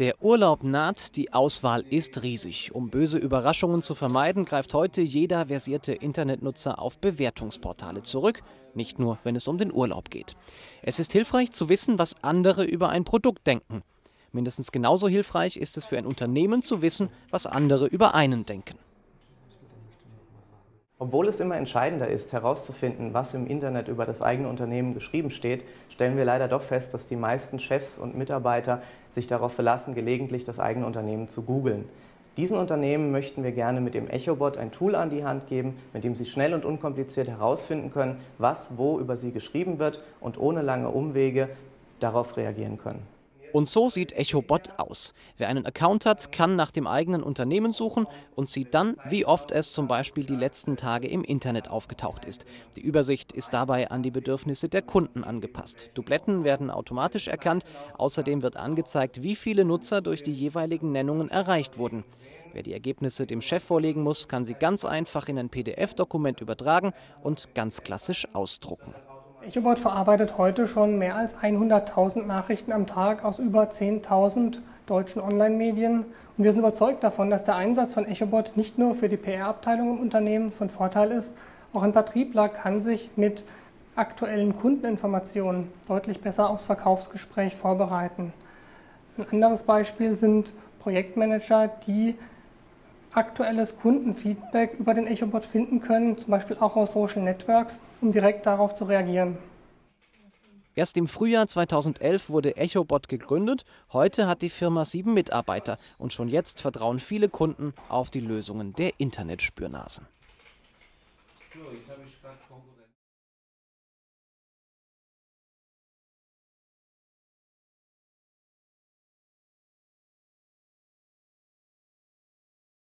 Der Urlaub naht, die Auswahl ist riesig. Um böse Überraschungen zu vermeiden, greift heute jeder versierte Internetnutzer auf Bewertungsportale zurück, nicht nur wenn es um den Urlaub geht. Es ist hilfreich zu wissen, was andere über ein Produkt denken. Mindestens genauso hilfreich ist es für ein Unternehmen zu wissen, was andere über einen denken. Obwohl es immer entscheidender ist, herauszufinden, was im Internet über das eigene Unternehmen geschrieben steht, stellen wir leider doch fest, dass die meisten Chefs und Mitarbeiter sich darauf verlassen, gelegentlich das eigene Unternehmen zu googeln. Diesen Unternehmen möchten wir gerne mit dem EchoBot ein Tool an die Hand geben, mit dem sie schnell und unkompliziert herausfinden können, was wo über sie geschrieben wird und ohne lange Umwege darauf reagieren können. Und so sieht EchoBot aus. Wer einen Account hat, kann nach dem eigenen Unternehmen suchen und sieht dann, wie oft es zum Beispiel die letzten Tage im Internet aufgetaucht ist. Die Übersicht ist dabei an die Bedürfnisse der Kunden angepasst. Dubletten werden automatisch erkannt. Außerdem wird angezeigt, wie viele Nutzer durch die jeweiligen Nennungen erreicht wurden. Wer die Ergebnisse dem Chef vorlegen muss, kann sie ganz einfach in ein PDF-Dokument übertragen und ganz klassisch ausdrucken. EchoBot verarbeitet heute schon mehr als 100.000 Nachrichten am Tag aus über 10.000 deutschen Online-Medien. Und wir sind überzeugt davon, dass der Einsatz von EchoBot nicht nur für die PR-Abteilung im Unternehmen von Vorteil ist, auch ein Vertriebler kann sich mit aktuellen Kundeninformationen deutlich besser aufs Verkaufsgespräch vorbereiten. Ein anderes Beispiel sind Projektmanager, die aktuelles Kundenfeedback über den EchoBot finden können, zum Beispiel auch aus Social Networks, um direkt darauf zu reagieren. Erst im Frühjahr 2011 wurde EchoBot gegründet. Heute hat die Firma sieben Mitarbeiter und schon jetzt vertrauen viele Kunden auf die Lösungen der Internetspürnasen.